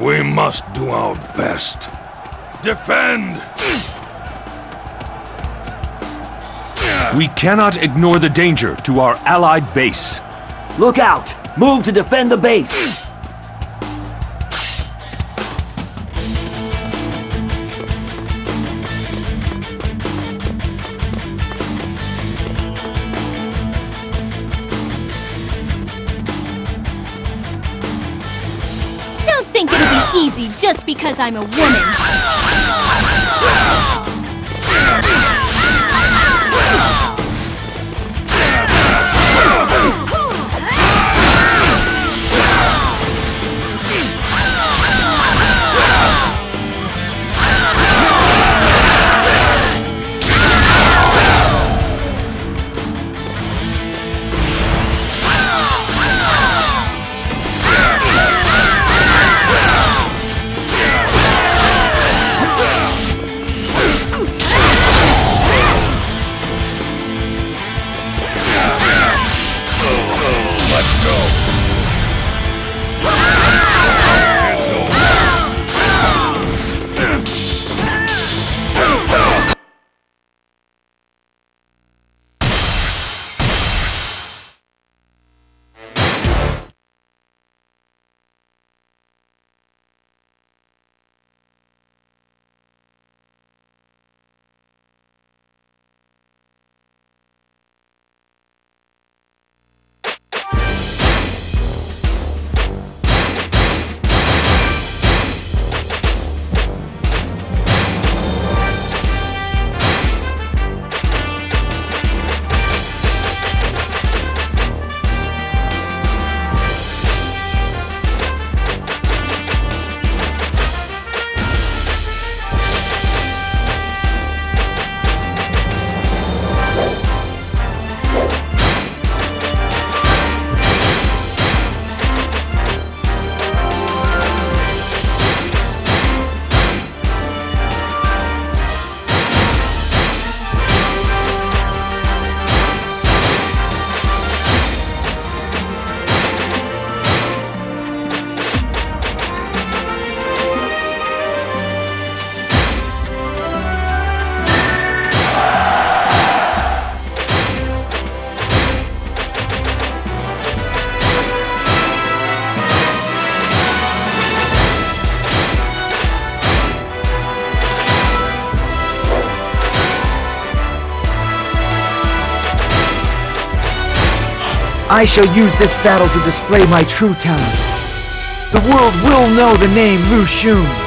We must do our best. Defend! We cannot ignore the danger to our allied base. Look out! Move to defend the base! Don't think it'll be easy just because I'm a woman. I shall use this battle to display my true talents. The world will know the name Lu Xun.